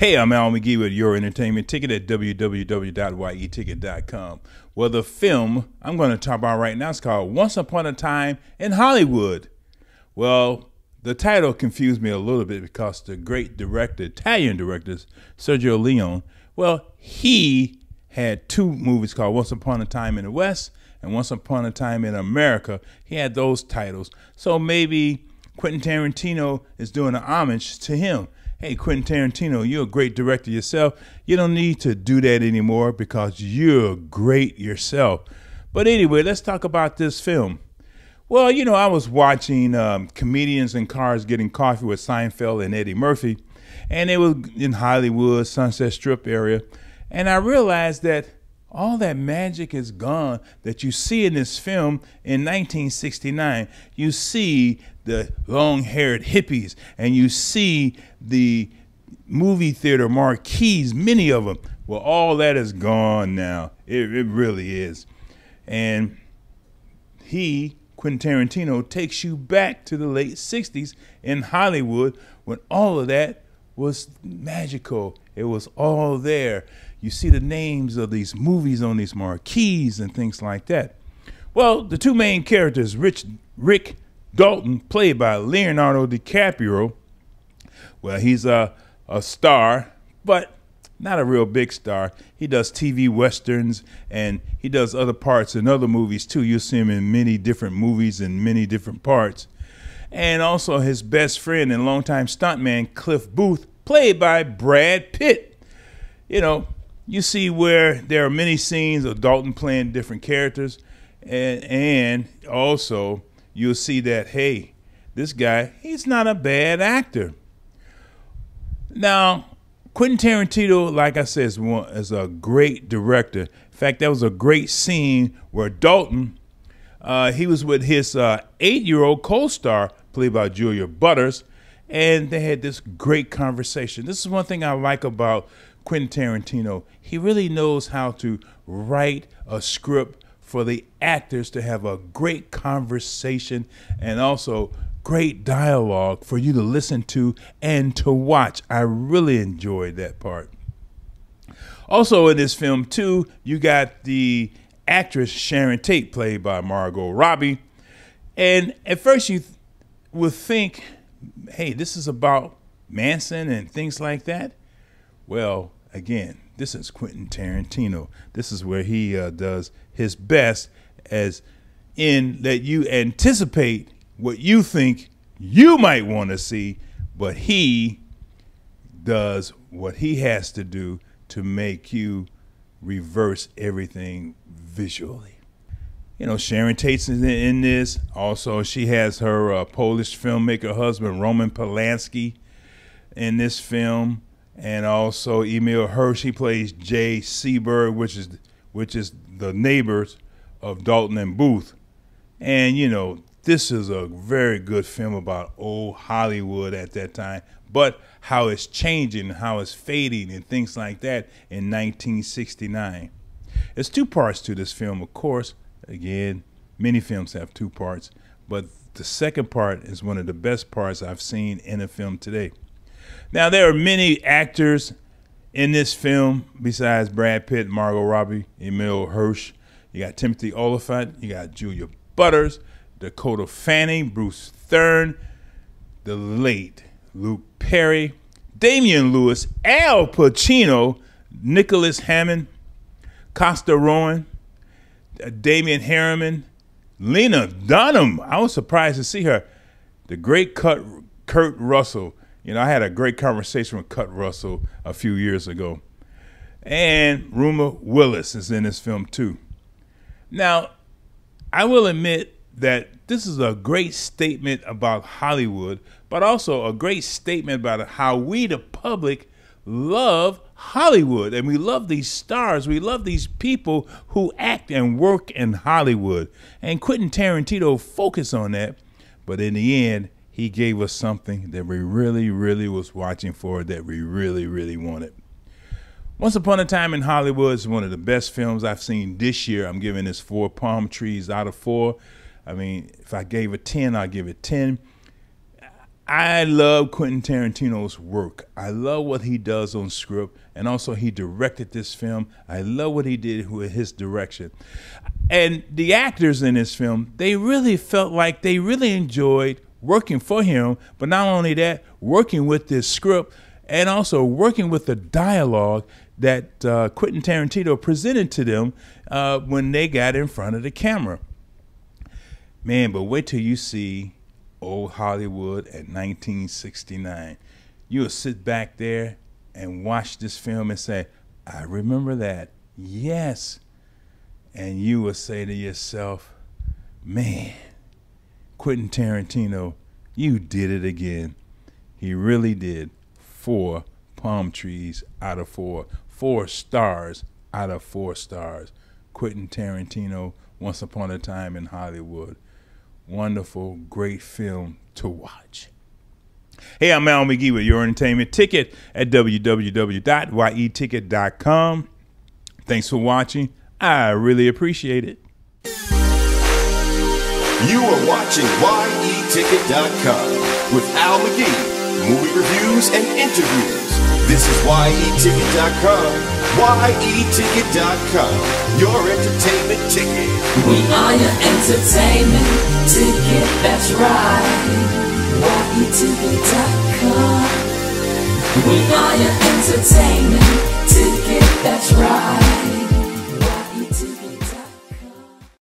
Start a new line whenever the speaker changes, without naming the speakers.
Hey, I'm Al McGhee with Your Entertainment Ticket at www.yeticket.com. Well, the film I'm going to talk about right now is called Once Upon a Time in Hollywood. Well, the title confused me a little bit because the great director, Italian director, Sergio Leone, well, he had two movies called Once Upon a Time in the West and Once Upon a Time in America. He had those titles. So maybe Quentin Tarantino is doing an homage to him hey, Quentin Tarantino, you're a great director yourself. You don't need to do that anymore because you're great yourself. But anyway, let's talk about this film. Well, you know, I was watching um, comedians in cars getting coffee with Seinfeld and Eddie Murphy, and they were in Hollywood, Sunset Strip area, and I realized that all that magic is gone that you see in this film in 1969. You see the long haired hippies, and you see the movie theater marquees, many of them. Well, all that is gone now. It, it really is. And he, Quentin Tarantino, takes you back to the late 60s in Hollywood when all of that was magical. It was all there. You see the names of these movies on these marquees and things like that. Well, the two main characters, Rich, Rick Dalton, played by Leonardo DiCaprio. Well, he's a, a star, but not a real big star. He does TV westerns and he does other parts in other movies too. You'll see him in many different movies and many different parts. And also his best friend and longtime stuntman, Cliff Booth, played by Brad Pitt. You know, you see where there are many scenes of Dalton playing different characters, and, and also you'll see that, hey, this guy, he's not a bad actor. Now, Quentin Tarantino, like I said, is, one, is a great director. In fact, that was a great scene where Dalton, uh, he was with his uh, eight-year-old co-star, played by Julia Butters, and they had this great conversation. This is one thing I like about Quentin Tarantino. He really knows how to write a script for the actors to have a great conversation and also great dialogue for you to listen to and to watch. I really enjoyed that part. Also in this film too, you got the actress Sharon Tate played by Margot Robbie. And at first you th- would think, hey, this is about Manson and things like that. Well, again, this is Quentin Tarantino. This is where he uh, does his best as in that you anticipate what you think you might want to see, but he does what he has to do to make you reverse everything visually. You know, Sharon Tate's in, in this. Also, she has her uh, Polish filmmaker husband, Roman Polanski, in this film and also Emile Hirsch. He plays Jay Sebring, which is which is the neighbors of Dalton and Booth. And you know, this is a very good film about old Hollywood at that time, but how it's changing, how it's fading, and things like that in 1969. There's two parts to this film, of course. Again, many films have two parts, but the second part is one of the best parts I've seen in a film today. Now, there are many actors in this film besides Brad Pitt, Margot Robbie, Emile Hirsch. You got Timothy Olyphant, you got Julia Butters, Dakota Fanning, Bruce Dern, the late Luke Perry, Damian Lewis, Al Pacino, Nicholas Hammond, Ronan, uh, Uh, Damian Herriman, Lena Dunham. I was surprised to see her. The great Kurt, Kurt Russell, you know, I had a great conversation with Kurt Russell a few years ago. And Rumer Willis is in this film too. Now, I will admit that this is a great statement about Hollywood, but also a great statement about how we, the public, love Hollywood. And we love these stars. We love these people who act and work in Hollywood. And Quentin Tarantino focused on that. But in the end, he gave us something that we really, really was watching for, that we really, really wanted. Once Upon a Time in Hollywood is one of the best films I've seen this year. I'm giving this four palm trees out of four. I mean, if I gave it 10, I'll give it 10. I love Quentin Tarantino's work. I love what he does on script, and also he directed this film. I love what he did with his direction. And the actors in this film, they really felt like they really enjoyed working for him, but not only that, working with this script and also working with the dialogue that uh, Quentin Tarantino presented to them uh, when they got in front of the camera. Man, but wait till you see old Hollywood at 1969. You'll sit back there and watch this film and say, I remember that. Yes. And you will say to yourself, man, Quentin Tarantino, you did it again. He really did. Four palm trees out of four, four stars out of four stars. Quentin Tarantino, Once Upon a Time in Hollywood wonderful, great film to watch. Hey, I'm Al McGhee with Your Entertainment Ticket at www.yeticket.com. Thanks for watching. I really appreciate it.
You are watching YETicket.com with Al McGhee, movie reviews and interviews. This is YETicket.com. YETicket.com, your entertainment ticket.
We are your entertainment ticket, that's right. YETicket.com. We are your entertainment ticket, that's right.